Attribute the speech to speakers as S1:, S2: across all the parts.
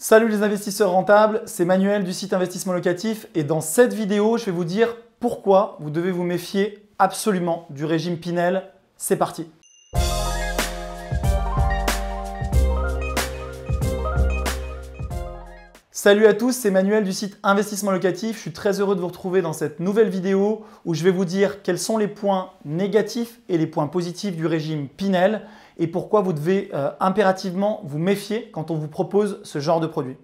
S1: Salut les investisseurs rentables, c'est Manuel du site Investissement Locatif et dans cette vidéo, je vais vous dire pourquoi vous devez vous méfier absolument du régime Pinel. C'est parti Salut à tous, c'est Manuel du site Investissement Locatif. Je suis très heureux de vous retrouver dans cette nouvelle vidéo où je vais vous dire quels sont les points négatifs et les points positifs du régime Pinel et pourquoi vous devez euh, impérativement vous méfier quand on vous propose ce genre de produit.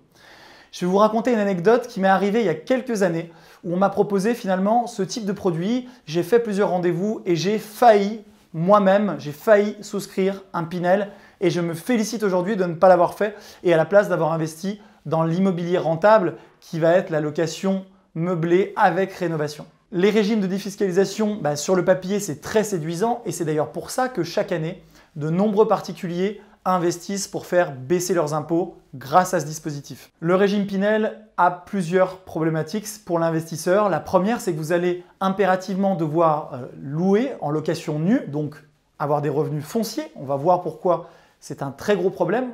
S1: Je vais vous raconter une anecdote qui m'est arrivée il y a quelques années où on m'a proposé finalement ce type de produit. J'ai fait plusieurs rendez-vous et j'ai failli, moi-même, j'ai failli souscrire un Pinel et je me félicite aujourd'hui de ne pas l'avoir fait et à la place d'avoir investi dans l'immobilier rentable qui va être la location meublée avec rénovation. Les régimes de défiscalisation, bah, sur le papier, c'est très séduisant et c'est d'ailleurs pour ça que chaque année, de nombreux particuliers investissent pour faire baisser leurs impôts grâce à ce dispositif. Le régime Pinel a plusieurs problématiques pour l'investisseur. La première, c'est que vous allez impérativement devoir euh, louer en location nue, donc avoir des revenus fonciers. On va voir pourquoi c'est un très gros problème.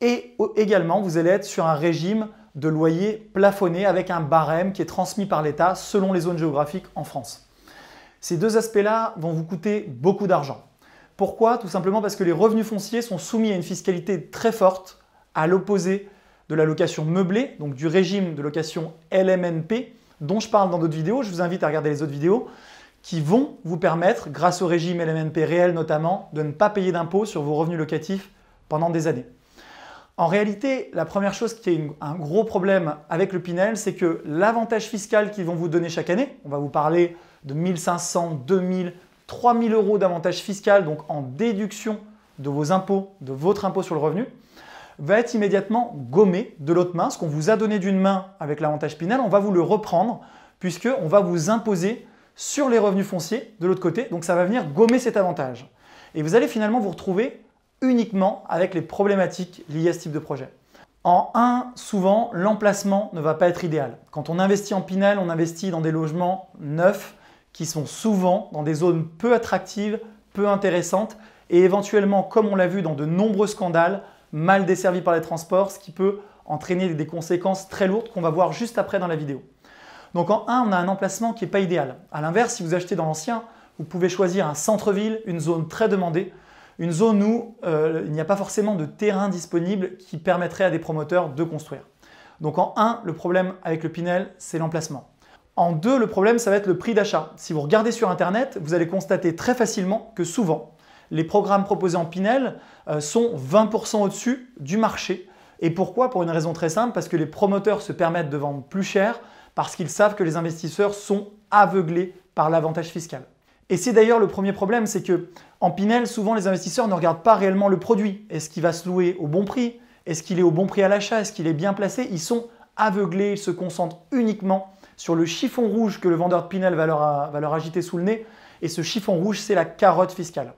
S1: Et également, vous allez être sur un régime de loyer plafonné avec un barème qui est transmis par l'État selon les zones géographiques en France. Ces deux aspects-là vont vous coûter beaucoup d'argent. Pourquoi? Tout simplement parce que les revenus fonciers sont soumis à une fiscalité très forte, à l'opposé de la location meublée, donc du régime de location LMNP, dont je parle dans d'autres vidéos. Je vous invite à regarder les autres vidéos qui vont vous permettre, grâce au régime LMNP réel notamment, de ne pas payer d'impôts sur vos revenus locatifs pendant des années. En réalité, la première chose qui est un gros problème avec le Pinel, c'est que l'avantage fiscal qu'ils vont vous donner chaque année, on va vous parler de 1500, 2000, 3000 euros d'avantage fiscal, donc en déduction de vos impôts, de votre impôt sur le revenu, va être immédiatement gommé de l'autre main. Ce qu'on vous a donné d'une main avec l'avantage Pinel, on va vous le reprendre puisqu'on va vous imposer sur les revenus fonciers de l'autre côté. Donc ça va venir gommer cet avantage. Et vous allez finalement vous retrouver uniquement avec les problématiques liées à ce type de projet. En 1, souvent, l'emplacement ne va pas être idéal. Quand on investit en Pinel, on investit dans des logements neufs qui sont souvent dans des zones peu attractives, peu intéressantes et éventuellement, comme on l'a vu dans de nombreux scandales, mal desservis par les transports, ce qui peut entraîner des conséquences très lourdes qu'on va voir juste après dans la vidéo. Donc en 1, on a un emplacement qui n'est pas idéal. A l'inverse, si vous achetez dans l'ancien, vous pouvez choisir un centre-ville, une zone très demandée, une zone où euh, il n'y a pas forcément de terrain disponible qui permettrait à des promoteurs de construire. Donc en 1, le problème avec le Pinel, c'est l'emplacement. En deux, le problème, ça va être le prix d'achat. Si vous regardez sur Internet, vous allez constater très facilement que souvent, les programmes proposés en Pinel euh, sont 20% au-dessus du marché. Et pourquoi? Pour une raison très simple, parce que les promoteurs se permettent de vendre plus cher, parce qu'ils savent que les investisseurs sont aveuglés par l'avantage fiscal. Et c'est d'ailleurs le premier problème, c'est que en Pinel, souvent les investisseurs ne regardent pas réellement le produit. Est-ce qu'il va se louer au bon prix? Est-ce qu'il est au bon prix à l'achat? Est-ce qu'il est bien placé? Ils sont aveuglés, ils se concentrent uniquement sur le chiffon rouge que le vendeur de Pinel va leur, agiter sous le nez. Et ce chiffon rouge, c'est la carotte fiscale.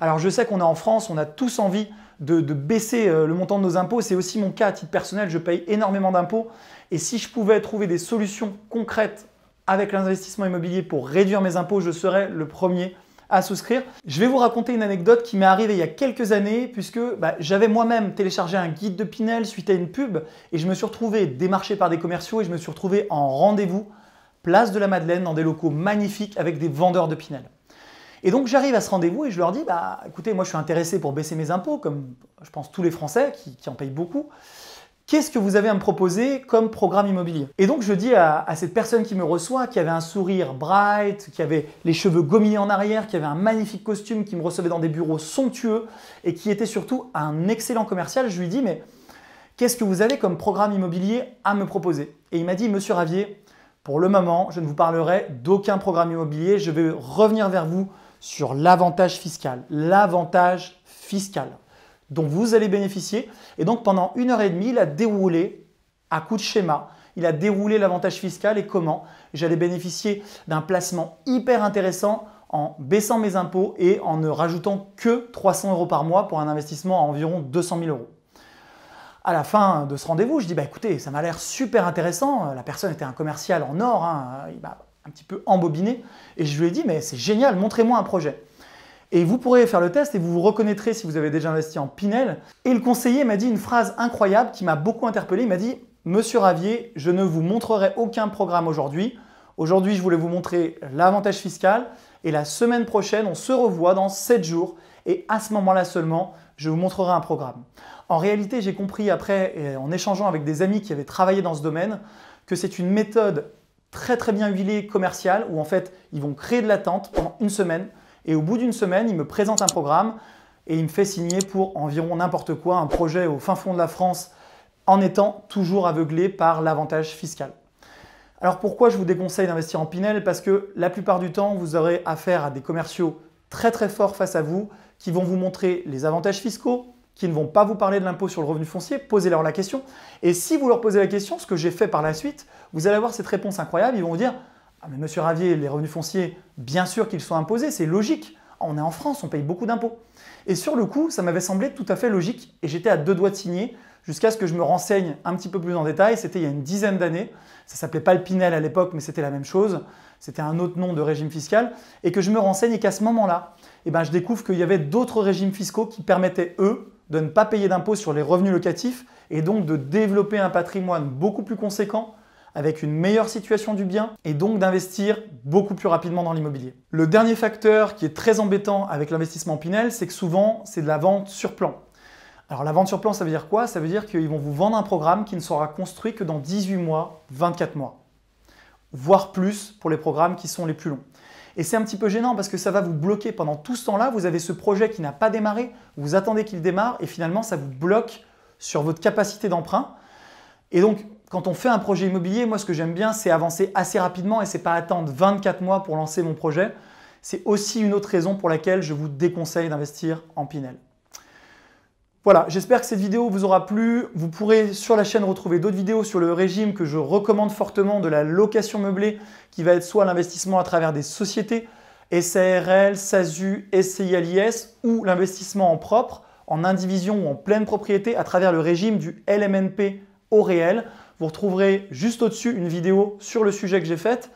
S1: Alors je sais qu'on est en France, on a tous envie de, baisser euh, le montant de nos impôts. C'est aussi mon cas à titre personnel, je paye énormément d'impôts. Et si je pouvais trouver des solutions concrètes avec l'investissement immobilier pour réduire mes impôts, je serais le premier à souscrire. Je vais vous raconter une anecdote qui m'est arrivée il y a quelques années puisque bah, j'avais moi-même téléchargé un guide de Pinel suite à une pub et je me suis retrouvé démarché par des commerciaux et je me suis retrouvé en rendez-vous place de la Madeleine dans des locaux magnifiques avec des vendeurs de Pinel. Et donc j'arrive à ce rendez-vous et je leur dis bah écoutez moi je suis intéressé pour baisser mes impôts comme je pense tous les Français qui en payent beaucoup qu'est-ce que vous avez à me proposer comme programme immobilier? Et donc je dis à, cette personne qui me reçoit, qui avait un sourire bright, qui avait les cheveux gominés en arrière, qui avait un magnifique costume, qui me recevait dans des bureaux somptueux et qui était surtout un excellent commercial, je lui dis mais qu'est-ce que vous avez comme programme immobilier à me proposer? Et il m'a dit Monsieur Ravier, pour le moment, je ne vous parlerai d'aucun programme immobilier, je vais revenir vers vous sur l'avantage fiscal. L'avantage fiscal dont vous allez bénéficier. Et donc pendant une heure et demie, il a déroulé, à coup de schéma, il a déroulé l'avantage fiscal et comment j'allais bénéficier d'un placement hyper intéressant en baissant mes impôts et en ne rajoutant que 300 euros par mois pour un investissement à environ 200 000 euros. À la fin de ce rendez-vous, je dis bah écoutez, ça m'a l'air super intéressant. La personne était un commercial en or, hein. un petit peu embobiné et je lui ai dit mais c'est génial, montrez-moi un projet. Et vous pourrez faire le test et vous vous reconnaîtrez si vous avez déjà investi en Pinel. Et le conseiller m'a dit une phrase incroyable qui m'a beaucoup interpellé. Il m'a dit Monsieur Ravier, je ne vous montrerai aucun programme aujourd'hui. Aujourd'hui, je voulais vous montrer l'avantage fiscal et la semaine prochaine, on se revoit dans 7 jours et à ce moment-là seulement, je vous montrerai un programme. En réalité, j'ai compris après, en échangeant avec des amis qui avaient travaillé dans ce domaine, que c'est une méthode très très bien huilée commerciale où en fait, ils vont créer de l'attente pendant une semaine et au bout d'une semaine, ils me présentent un programme et il me fait signer pour environ n'importe quoi, un projet au fin fond de la France en étant toujours aveuglé par l'avantage fiscal. Alors pourquoi je vous déconseille d'investir en Pinel? Parce que la plupart du temps, vous aurez affaire à des commerciaux très très forts face à vous qui vont vous montrer les avantages fiscaux, qui ne vont pas vous parler de l'impôt sur le revenu foncier, posez-leur la question. Et si vous leur posez la question, ce que j'ai fait par la suite, vous allez avoir cette réponse incroyable, ils vont vous dire « Ah mais monsieur Ravier, les revenus fonciers, bien sûr qu'ils sont imposés, c'est logique. On est en France, on paye beaucoup d'impôts. » Et sur le coup, ça m'avait semblé tout à fait logique et j'étais à deux doigts de signer jusqu'à ce que je me renseigne un petit peu plus en détail. C'était il y a une dizaine d'années. Ça s'appelait pas le Pinel à l'époque, mais c'était la même chose. C'était un autre nom de régime fiscal. Et que je me renseigne et qu'à ce moment-là, eh ben, je découvre qu'il y avait d'autres régimes fiscaux qui permettaient, eux, de ne pas payer d'impôts sur les revenus locatifs et donc de développer un patrimoine beaucoup plus conséquent avec une meilleure situation du bien et donc d'investir beaucoup plus rapidement dans l'immobilier. Le dernier facteur qui est très embêtant avec l'investissement Pinel, c'est que souvent c'est de la vente sur plan. Alors la vente sur plan, ça veut dire quoi? Ça veut dire qu'ils vont vous vendre un programme qui ne sera construit que dans 18 mois, 24 mois, voire plus pour les programmes qui sont les plus longs. Et c'est un petit peu gênant parce que ça va vous bloquer pendant tout ce temps-là. Vous avez ce projet qui n'a pas démarré, vous attendez qu'il démarre et finalement ça vous bloque sur votre capacité d'emprunt. Et donc quand on fait un projet immobilier, moi ce que j'aime bien c'est avancer assez rapidement et c'est pas attendre 24 mois pour lancer mon projet. C'est aussi une autre raison pour laquelle je vous déconseille d'investir en Pinel. Voilà, j'espère que cette vidéo vous aura plu. Vous pourrez sur la chaîne retrouver d'autres vidéos sur le régime que je recommande fortement de la location meublée, qui va être soit l'investissement à travers des sociétés, SARL, SASU, SCILIS, ou l'investissement en propre, en indivision ou en pleine propriété à travers le régime du LMNP au réel. Vous retrouverez juste au-dessus une vidéo sur le sujet que j'ai faite.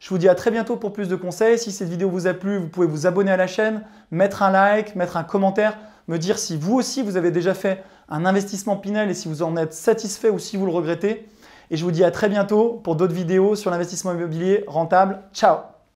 S1: Je vous dis à très bientôt pour plus de conseils. Si cette vidéo vous a plu, vous pouvez vous abonner à la chaîne, mettre un like, mettre un commentaire me dire si vous aussi vous avez déjà fait un investissement Pinel et si vous en êtes satisfait ou si vous le regrettez. Et je vous dis à très bientôt pour d'autres vidéos sur l'investissement immobilier rentable. Ciao